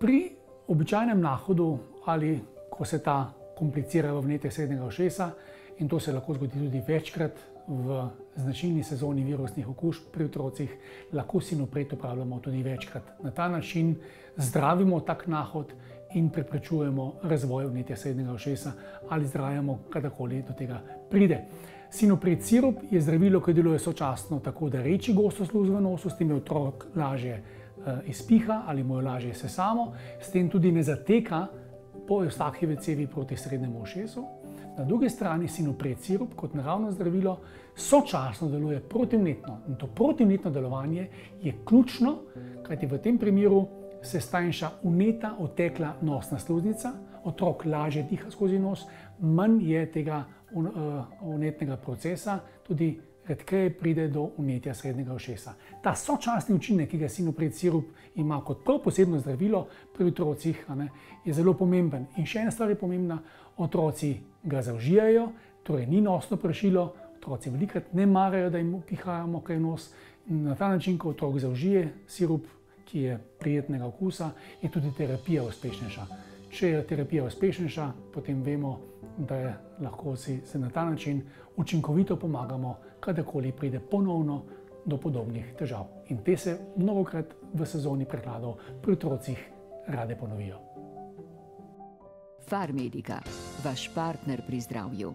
Pri običajnem nahodu ali ko se ta komplicira v vnetje srednjega ušesa, in to se lahko zgodi tudi večkrat v značilni sezoni virusnih okužb pri otrocih, lahko sinopret upravljamo tudi večkrat. Na ta način zdravimo tak nahod in preprečujemo razvoj vnetja srednjega ušesa ali zdravimo, kadarkoli do tega pride. Sinopret sirup je zdravilo, ki deluje sočasno tako, da reči gosto sluzi v nosu, s tem je otrok lažje uh, izpiha ali mu je lažje se samo, s tem tudi ne zateka po vsaki cevi proti srednjemu ušesu. Na drugi strani sinopret sirup kot naravno zdravilo sočasno deluje protivnetno. In to protivnetno delovanje je ključno, kajti v tem primeru se stanjša uneta, otekla nosna sluznica, otrok lažje diha skozi nos, manj je tega unetnega procesa, tudi redkeje pride do unetja srednjega ušesa. Ta sočasni učinek, ki ga sinopred sirup ima kot prav posebno zdravilo pri otrocih, ne, je zelo pomemben. In še ena stvar je pomembna, otroci ga zaužijajo, torej ni nosno pršilo, otroci velikrat ne marajo, da jim upihajamo kaj nos. In na ta način, ko otrok zaužije sirup, ki je prijetnega okusa, je tudi terapija uspešnejša. Če je terapija uspešnejša, potem vemo, da je lahko si se na ta način učinkovito pomagamo, kadarkoli pride ponovno do podobnih težav. In te se mnogokrat v sezoni prehladov pri otrocih rade ponovijo. Farmedika, vaš partner pri zdravju.